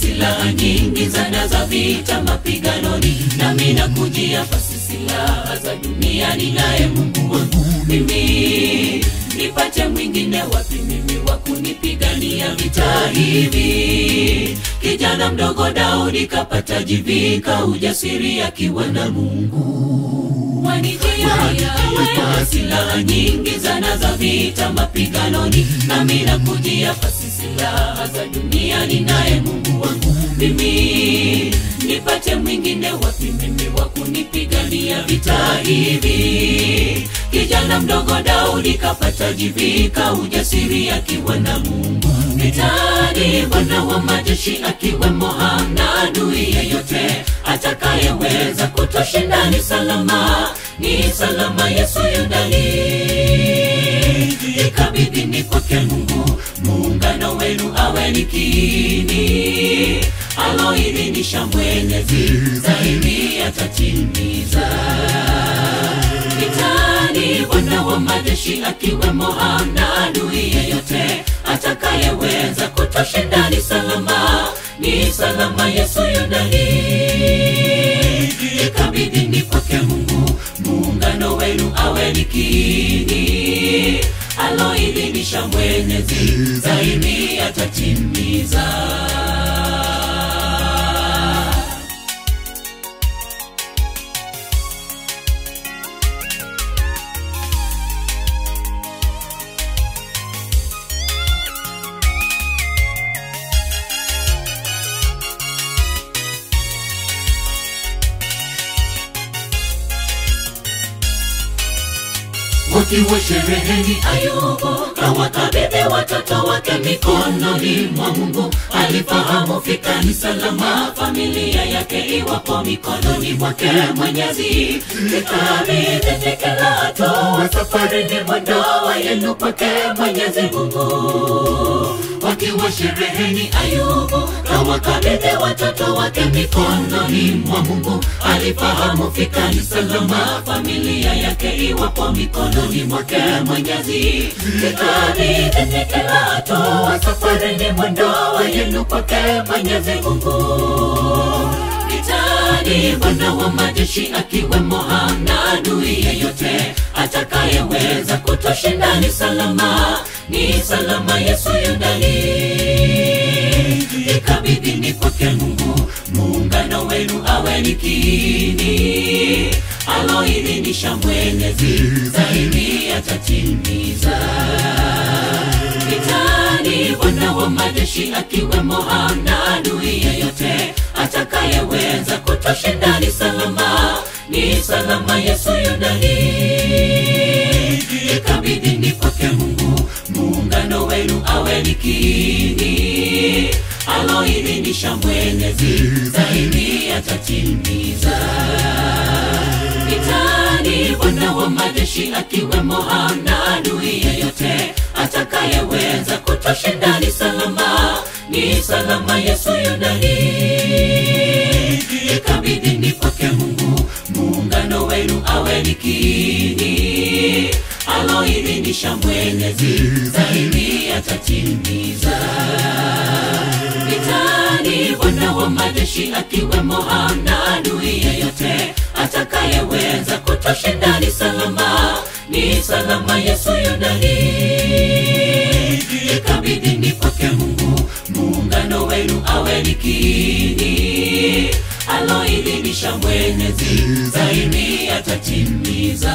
silaha nyingi, zana za vita mapiganoni, nami nakujia pasi silaha za dunia, ninaye Mungu wangu. Mimi nipate mwingine wapi? Mimi wa kunipigania vita hivi? Kijana mdogo Daudi kapata jivika ujasiri akiwa na Mungu. Wanijia silaha nyingi, zana za vita mapiganoni, nami nakujia pasi silaha za dunia ninaye Mungu wangu mimi nipate mwingine wapi mimi wa kunipigania vita hivi? Kijana mdogo Daudi kapata jivika ujasiri akiwa na Mungu vitani, Bwana wa majeshi akiwemo, hamna adui yeyote atakayeweza kutoshinda. Ni salama, ni salama, Yesu yudali ikabidhi ni kwake Mungu, wenu awe ni kiini, aloidhinisha Mwenyezi, zaidi atatimiza vitani, Bwana wa majeshi akiwemo, hamna adui yeyote atakayeweza kutoshinda. Ni salama, ni salama, Yesu yudani. Ikabidhini kwake Mungu, muungano wenu awe aloidhinisha Mwenyezi, zaidi atatimiza. Wakiwa shereheni, Ayubu wakabebe watoto wake mikononi mwa Mungu. Alifahamu fika ni salama familia yake iwapo mikononi mwake Mwenyezi. Ikabidhi kila hatua safarini, mwendo wa yenu kwake Mwenyezi Mungu. Wakiwa shereheni, Ayubu wakabebe watoto wake mikononi mwa Mungu. Alifahamu fika ni salama familia yake iwapo mikononi mwake Mwenyezi. Ikabidhi kila hatua safarini, mwendo wa yenu kwake Mwenyezi Mungu vitani, Bwana wa majeshi akiwemo, hamna adui yeyote atakayeweza kutoshinda. Ni salama, ni salama, Yesu yundani. Ikabidhini kwake Mungu, muungano wenu awe ni kiini, aloidhinisha Mwenyezi, zaidi atatimiza vitani, Bwana wa majeshi akiwemo, hana adui yeyote atakayeweza kutoshinda. Ni salama, ni salama, Yesu yudani ikabidi Ikabidhini kwake Mungu, muungano wenu awe ni aloidhinisha Mwenyezi, zaidi atatimiza vitani, Bwana wa majeshi akiwemo, hana adui yeyote atakayeweza kutushinda. Ni salama, ni salama, Yesu yudani. Ikabidhini kwake Mungu, muungano wenu awe ni kiini, aloidhinisha Mwenyezi, zaidi atatimiza vitani, Bwana wa majeshi akiwemo, hana adui yeyote atakayeweza kutoshinda. Ni salama, ni salama, Yesu yudali ikabidi kwake Mungu, muungano wenu awe ni kiini, aloidhinisha Mwenyezi, zaini atatimiza.